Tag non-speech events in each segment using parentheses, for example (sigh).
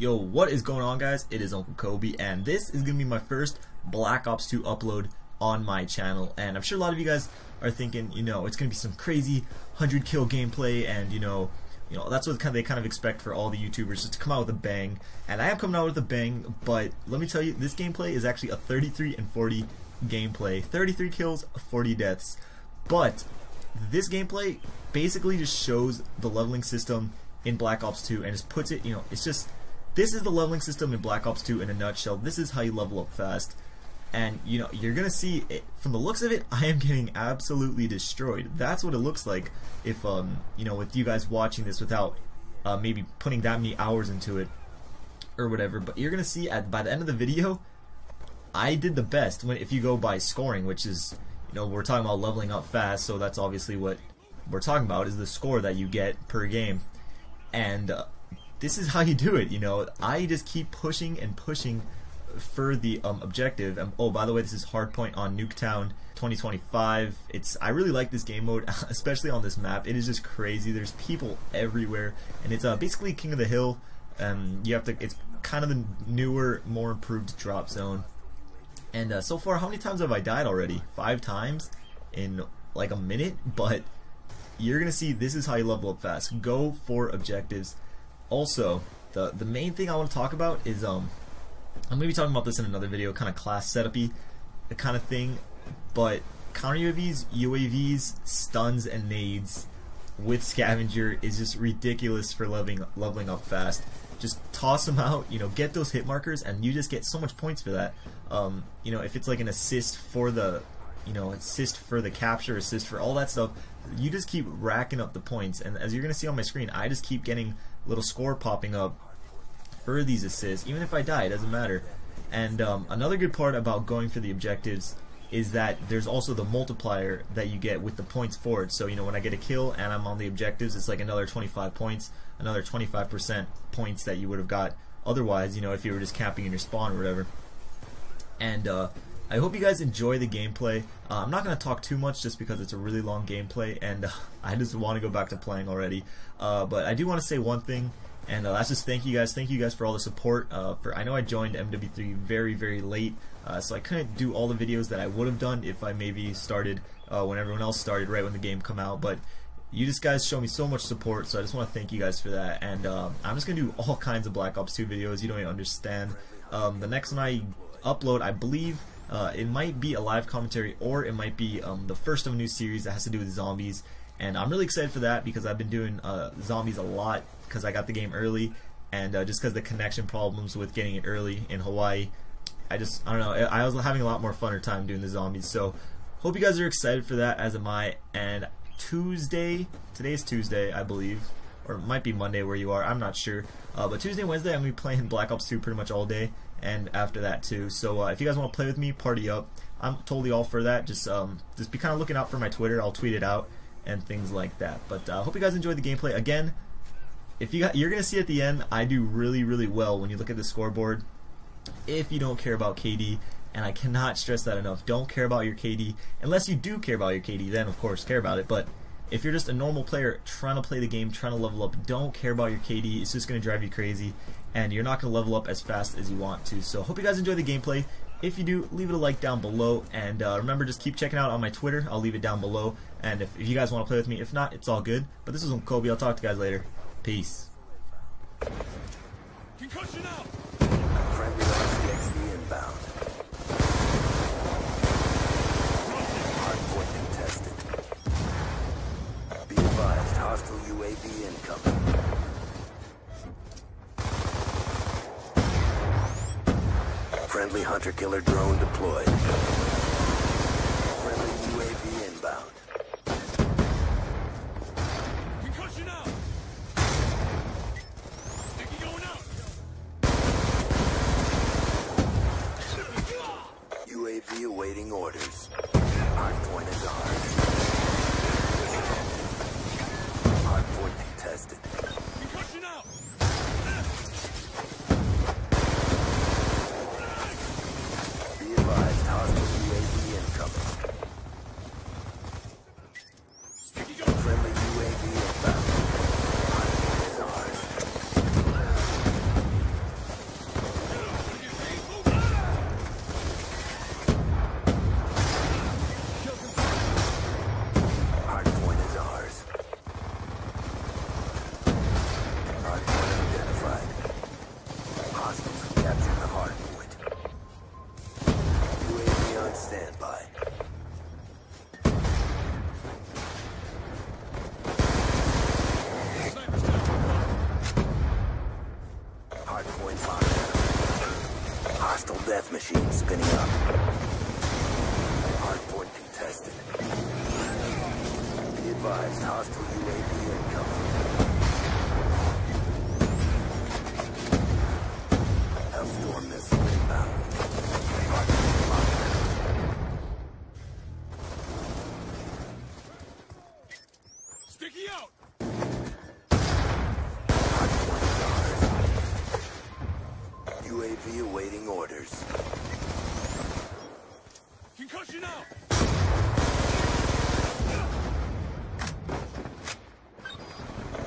Yo, what is going on guys? It is Uncle Kobe and this is going to be my first Black Ops 2 upload on my channel and I'm sure a lot of you guys are thinking, you know, it's going to be some crazy 100 kill gameplay and you know, you know, that's what they kind of expect for all the YouTubers just to come out with a bang. And I am coming out with a bang, but let me tell you, this gameplay is actually a 33 and 40 gameplay. 33 kills, 40 deaths. But this gameplay basically just shows the leveling system in Black Ops 2 and just puts it, you know, it's just this is the leveling system in Black Ops 2 in a nutshell. This is how you level up fast. And you know, you're gonna see it, from the looks of it, (laughs) I am getting absolutely destroyed. That's what it looks like if um, you know, with you guys watching this without uh, maybe putting that many hours into it or whatever. But you're gonna see at by the end of the video, I did the best when if you go by scoring, which is you know, we're talking about leveling up fast, so that's obviously what we're talking about is the score that you get per game. And uh, this is how you do it. You know, I just keep pushing and pushing for the um, objective. Um, oh, by the way, this is Hardpoint on Nuketown 2025. It's I really like this game mode, (laughs) especially on this map. It is just crazy. There's people everywhere, and it's uh, basically King of the Hill. Um, you have to. It's kind of the newer, more improved drop zone. And uh, so far, how many times have I died already? Five times in like a minute. But you're gonna see this is how you level up fast. Go for objectives also, the the main thing I want to talk about is um I'm gonna be talking about this in another video, kind of class setupy kind of thing, but counter UAVs, UAVs, stuns, and nades with scavenger is just ridiculous for leveling leveling up fast. Just toss them out, you know, get those hit markers, and you just get so much points for that. Um, you know, if it's like an assist for the, you know, assist for the capture, assist for all that stuff, you just keep racking up the points. And as you're gonna see on my screen, I just keep getting little score popping up for these assists. Even if I die, it doesn't matter. And um, another good part about going for the objectives is that there's also the multiplier that you get with the points for it. So, you know, when I get a kill and I'm on the objectives, it's like another 25 points, another 25% points that you would have got otherwise, you know, if you were just camping in your spawn or whatever. And uh, I hope you guys enjoy the gameplay. Uh, I'm not going to talk too much just because it's a really long gameplay and uh, (laughs) I just want to go back to playing already. Uh, but I do want to say one thing and uh, that's just thank you guys. Thank you guys for all the support. Uh, for I know I joined MW3 very very late, uh, so I couldn't do all the videos that I would have done if I maybe started when everyone else started right when the game come out. But you just guys show me so much support, so I just want to thank you guys for that. And I'm just gonna do all (laughs) kinds of Black Ops 2 videos. You don't even understand. Um, the next one I upload, I believe. Uh, it might be a live commentary or it might be um, the first of a new series that has to do with zombies. And I'm really excited for that because I've been doing uh, zombies a lot because I got the game early and uh, just because the connection problems with getting it early in Hawaii. I just, I don't know, I was having a lot more funner time doing the zombies. So hope you guys are excited for that as am I. And Tuesday, today is Tuesday, I believe. Or it might be Monday where you are, I'm not sure. Uh, but Tuesday Wednesday, I'm to be (laughs) playing Black Ops 2 pretty much all day and after that too. So uh, if you guys want to play with me, party up. I'm totally all for that. Just um, just be kind of looking out for my Twitter. I'll tweet it out and things like that. But I uh, hope you guys enjoyed the gameplay. Again, if you got, you're gonna see at the end, I do really really well when you look at the scoreboard. If you don't care about KD, and I cannot stress that enough, don't care about your KD unless you do care about your KD. Then of course care about it, but if you're just a normal player trying to play the game, trying to level up, don't care about your KD. It's just going to drive you crazy, and you're not going to level up as fast as you want to. So, hope you guys enjoy the gameplay. If you do, leave it a like down below, and uh, remember, just keep checking out on my Twitter. I'll leave it down below, and if, if you guys want to play with me, if not, it's all good. But this is on Kobe. I'll talk to you guys later. Peace. Concussion out. Hostile UAV incoming. Friendly hunter-killer drone deployed. Friendly UAV inbound. Concussion out! Sticky going out! UAV awaiting orders. Hardpoint is armed. spinning up. Hard 14. Be advised, hostile UAV incoming. Hellstorm missile inbound. Sticky out! UAV awaiting orders. Concussion out!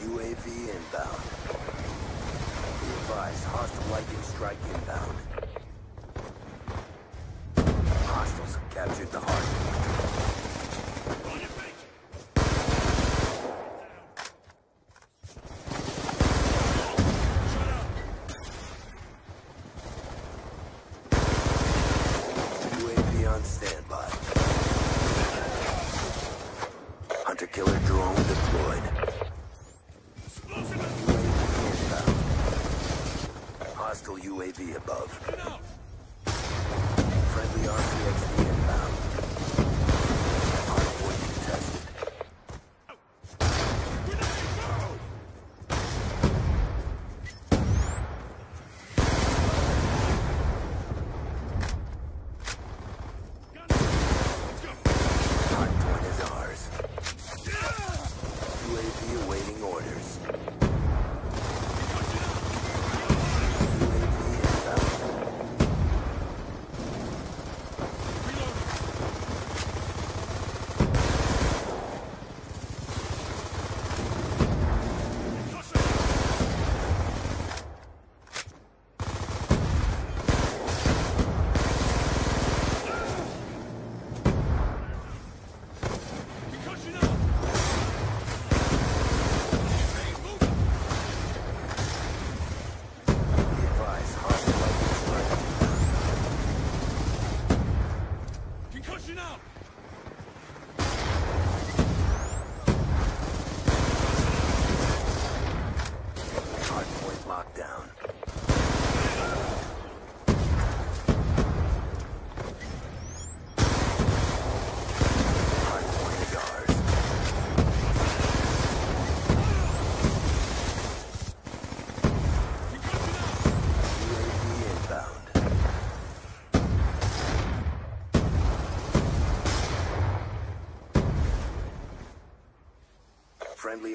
UAV inbound. Be advised, hostile lightning strike inbound.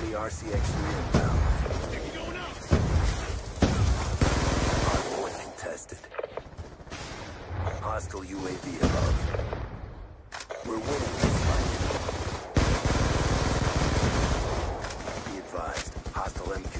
The RCX inbound. Hardpoint tested. Hostile UAV above. We're winning this fight. Be advised, hostile MQ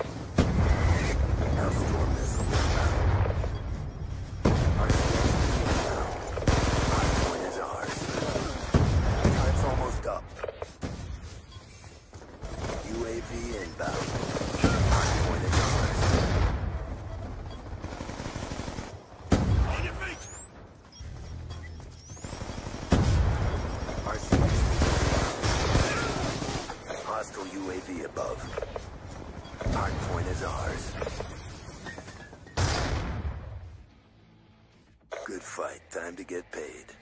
time to get paid.